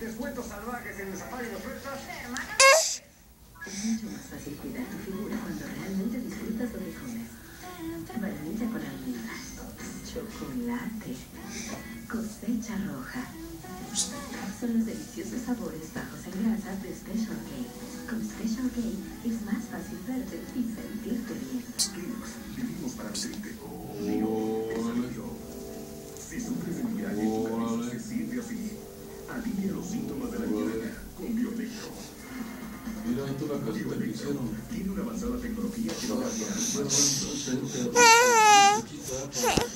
Descuentos salvajes en el safari de fácil cuidar tu figura cuando realmente disfrutas lo que comes. Vainilla con almendras, chocolate, cosecha roja. Son los deliciosos sabores bajos en grasa de Special K. Con Special K es más fácil verte y sentirte bien. Kleenex, vivimos para nutrirte. Neo, Si sufres de migraña y tu cabeza se siente así, alivia los síntomas de la. Mira esto la casita que hicieron. Tiene una avanzada tecnología que para la.